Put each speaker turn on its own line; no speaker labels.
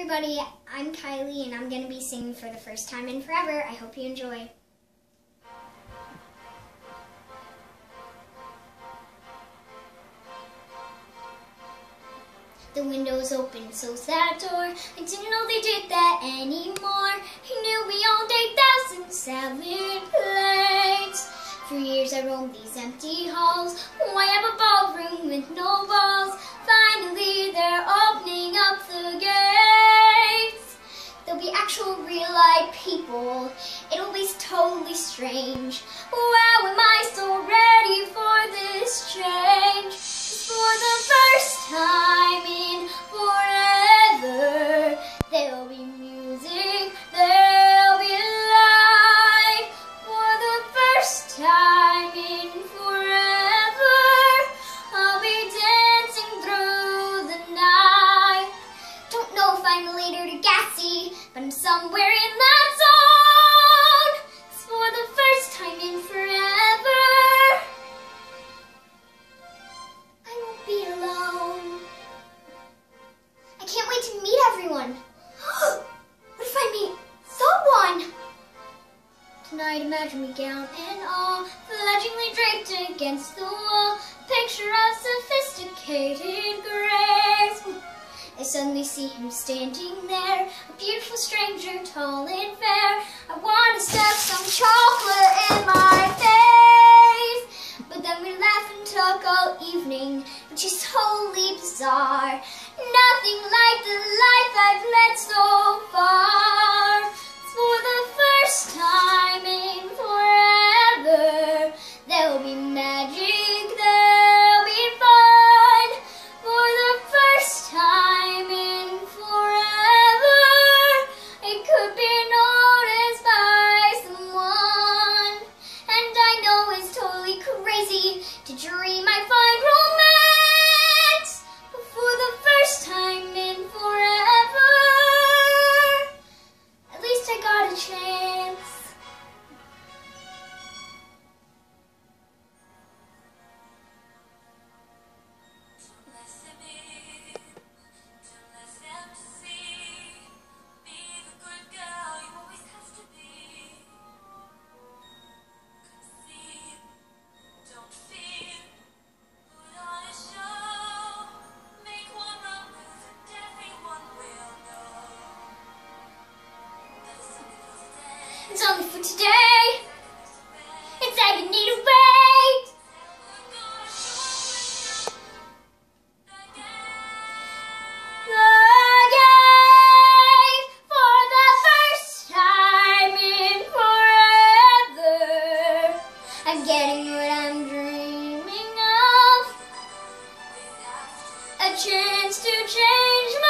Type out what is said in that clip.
everybody. I'm Kylie, and I'm going to be singing for the first time in forever. I hope you enjoy. The window's open, so's that door. I didn't know they did that anymore. He knew we owned 8,000 salad plates. For years I roamed these empty halls. Why have a ballroom with no people. It'll be totally strange. Wow, am I so ready for this change? For the first time in forever, there'll be music, there'll be light. For the first time in forever, I'll be dancing through the night. Don't know if I'm later to Gassy, but I'm somewhere in that Tonight, imagine me gown and all, fledgingly draped against the wall. Picture of sophisticated grace. I suddenly see him standing there, a beautiful stranger, tall and fair. I want to stuff some chocolate in my face. But then we laugh and talk all evening, which is wholly bizarre. Nothing like the life I've led be It's only for today. It's agony to wait. Again, for the first time in forever, I'm getting what I'm dreaming of. A chance to change.